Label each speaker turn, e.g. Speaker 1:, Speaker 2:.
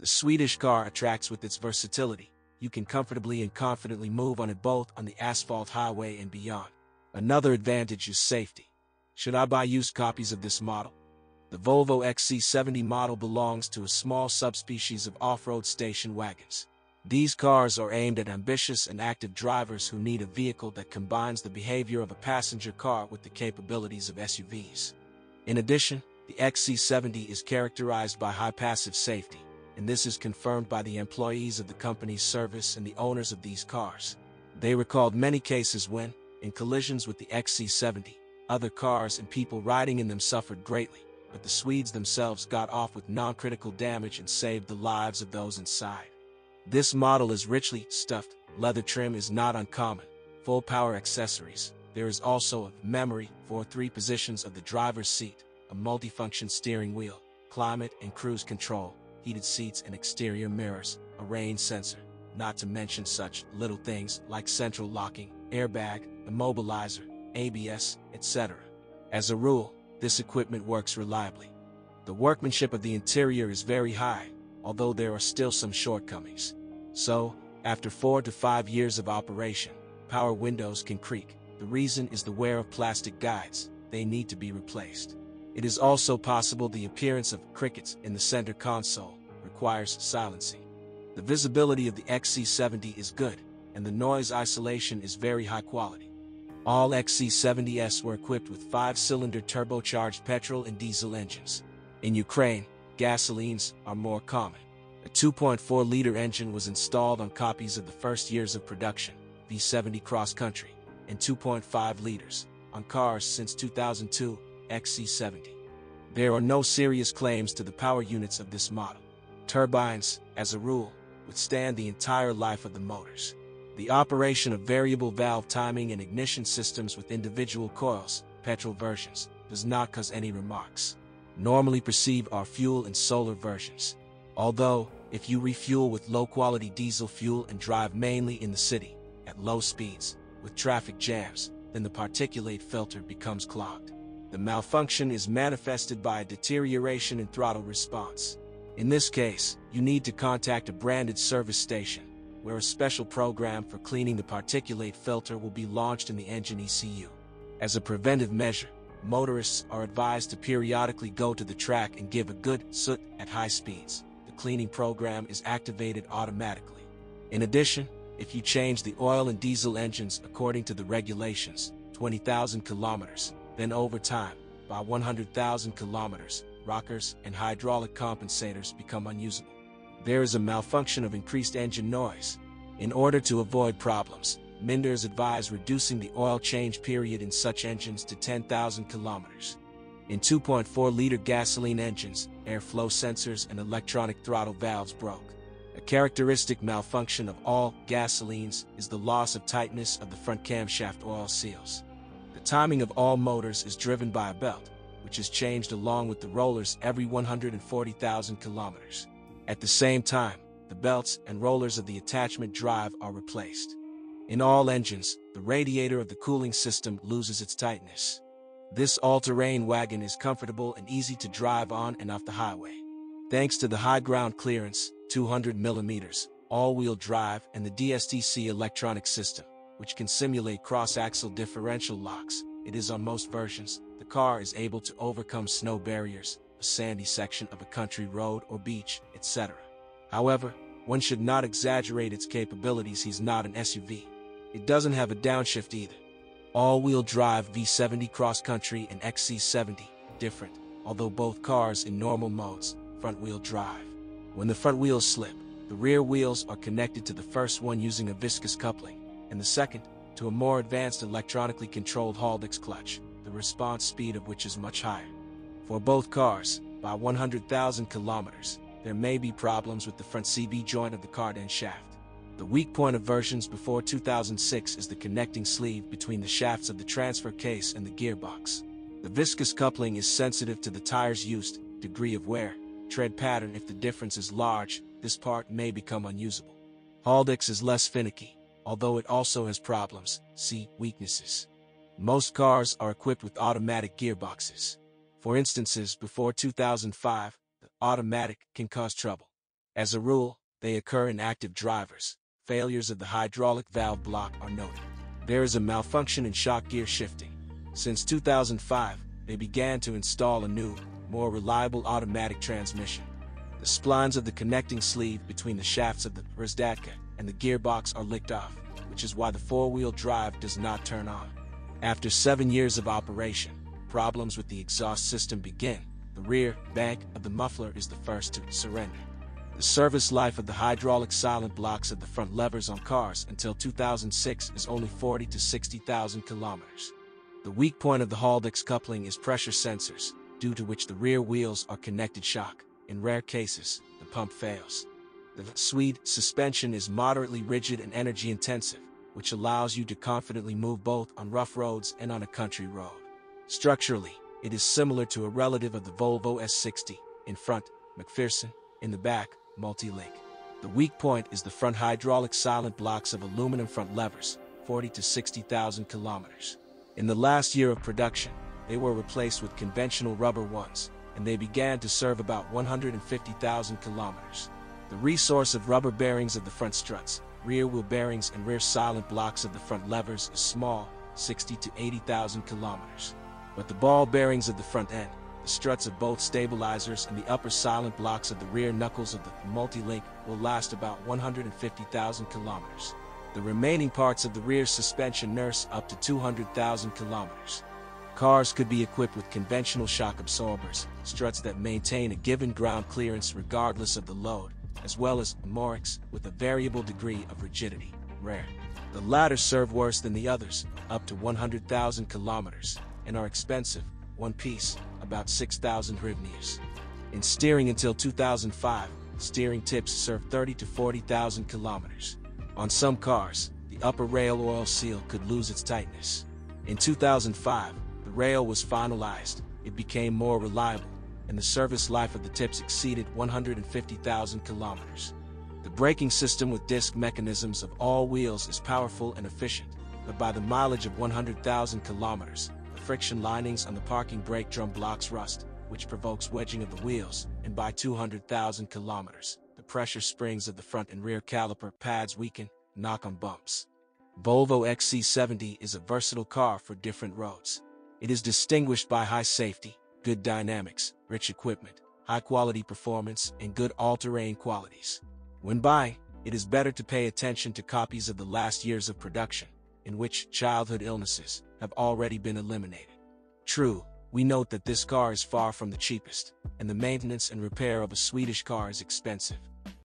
Speaker 1: The Swedish car attracts with its versatility. You can comfortably and confidently move on it both on the asphalt highway and beyond. Another advantage is safety. Should I buy used copies of this model? The Volvo XC70 model belongs to a small subspecies of off-road station wagons. These cars are aimed at ambitious and active drivers who need a vehicle that combines the behavior of a passenger car with the capabilities of SUVs. In addition, the XC70 is characterized by high passive safety, and this is confirmed by the employees of the company's service and the owners of these cars. They recalled many cases when, in collisions with the XC70, other cars and people riding in them suffered greatly, but the Swedes themselves got off with non-critical damage and saved the lives of those inside. This model is richly stuffed, leather trim is not uncommon, full power accessories. There is also a memory for three positions of the driver's seat, a multifunction steering wheel, climate and cruise control, heated seats and exterior mirrors, a rain sensor, not to mention such little things like central locking, airbag, immobilizer, ABS, etc. As a rule, this equipment works reliably. The workmanship of the interior is very high, although there are still some shortcomings. So, after four to five years of operation, power windows can creak. The reason is the wear of plastic guides. They need to be replaced. It is also possible the appearance of crickets in the center console requires silencing. The visibility of the XC70 is good, and the noise isolation is very high quality. All XC70s were equipped with five-cylinder turbocharged petrol and diesel engines. In Ukraine, gasolines are more common. A 2.4-liter engine was installed on copies of the first years of production, V70 Cross Country, and 2.5 liters on cars since 2002 XC70. There are no serious claims to the power units of this model. Turbines, as a rule, withstand the entire life of the motors. The operation of variable valve timing and ignition systems with individual coils, petrol versions, does not cause any remarks. Normally perceived are fuel and solar versions. Although, if you refuel with low-quality diesel fuel and drive mainly in the city, at low speeds, with traffic jams, then the particulate filter becomes clogged. The malfunction is manifested by a deterioration in throttle response. In this case, you need to contact a branded service station, where a special program for cleaning the particulate filter will be launched in the engine ECU. As a preventive measure, motorists are advised to periodically go to the track and give a good soot at high speeds. The cleaning program is activated automatically. In addition, if you change the oil and diesel engines according to the regulations, 20,000 kilometers, then over time, by 100,000 kilometers, rockers and hydraulic compensators become unusable. There is a malfunction of increased engine noise. In order to avoid problems, Minders advise reducing the oil change period in such engines to 10,000 kilometers. In 2.4-liter gasoline engines, airflow sensors and electronic throttle valves broke. A characteristic malfunction of all gasolines is the loss of tightness of the front camshaft oil seals. Timing of all motors is driven by a belt, which is changed along with the rollers every 140,000 kilometers. At the same time, the belts and rollers of the attachment drive are replaced. In all engines, the radiator of the cooling system loses its tightness. This all-terrain wagon is comfortable and easy to drive on and off the highway. Thanks to the high ground clearance, 200 millimeters, all-wheel drive, and the DSTC electronic system, which can simulate cross-axle differential locks, it is on most versions, the car is able to overcome snow barriers, a sandy section of a country road or beach, etc. However, one should not exaggerate its capabilities he's not an SUV. It doesn't have a downshift either. All-wheel drive V70 cross-country and XC70, different, although both cars in normal modes, front-wheel drive. When the front wheels slip, the rear wheels are connected to the first one using a viscous coupling, and the second, to a more advanced electronically controlled Haldex clutch, the response speed of which is much higher. For both cars, by 100,000 kilometers, there may be problems with the front CV joint of the cardan shaft. The weak point of versions before 2006 is the connecting sleeve between the shafts of the transfer case and the gearbox. The viscous coupling is sensitive to the tire's used, degree of wear, tread pattern if the difference is large, this part may become unusable. Haldex is less finicky, although it also has problems, see weaknesses. Most cars are equipped with automatic gearboxes. For instances before 2005, the automatic can cause trouble. As a rule, they occur in active drivers. Failures of the hydraulic valve block are noted. There is a malfunction in shock gear shifting. Since 2005, they began to install a new, more reliable automatic transmission. The splines of the connecting sleeve between the shafts of the Razdatka and the gearbox are licked off, which is why the four-wheel drive does not turn on. After seven years of operation, problems with the exhaust system begin. The rear bank of the muffler is the first to surrender. The service life of the hydraulic silent blocks of the front levers on cars until 2006 is only 40 to 60,000 kilometers. The weak point of the Haldex coupling is pressure sensors, due to which the rear wheels are connected shock. In rare cases, the pump fails. The Swede suspension is moderately rigid and energy intensive, which allows you to confidently move both on rough roads and on a country road. Structurally, it is similar to a relative of the Volvo S60, in front, McPherson, in the back, multi-link. The weak point is the front hydraulic silent blocks of aluminum front levers, 40 to 60,000 kilometers. In the last year of production, they were replaced with conventional rubber ones, and they began to serve about 150,000 kilometers. The resource of rubber bearings of the front struts, rear wheel bearings and rear silent blocks of the front levers is small, 60 to 80,000 kilometers. But the ball bearings of the front end, the struts of both stabilizers and the upper silent blocks of the rear knuckles of the multi-link will last about 150,000 kilometers. The remaining parts of the rear suspension nurse up to 200,000 kilometers. Cars could be equipped with conventional shock absorbers, struts that maintain a given ground clearance regardless of the load, as well as Morix with a variable degree of rigidity, rare. The latter serve worse than the others, up to 100,000 kilometers, and are expensive, one piece, about 6,000 hryvnias. In steering until 2005, steering tips served 30 to 40,000 kilometers. On some cars, the upper rail oil seal could lose its tightness. In 2005, the rail was finalized, it became more reliable, and the service life of the tips exceeded 150,000 kilometers. The braking system with disc mechanisms of all wheels is powerful and efficient, but by the mileage of 100,000 kilometers, the friction linings on the parking brake drum blocks rust, which provokes wedging of the wheels, and by 200,000 kilometers, the pressure springs of the front and rear caliper pads weaken, knock on bumps. Volvo XC70 is a versatile car for different roads. It is distinguished by high safety, good dynamics, rich equipment, high quality performance, and good all-terrain qualities. When buying, it is better to pay attention to copies of the last years of production, in which childhood illnesses, have already been eliminated. True, we note that this car is far from the cheapest, and the maintenance and repair of a Swedish car is expensive.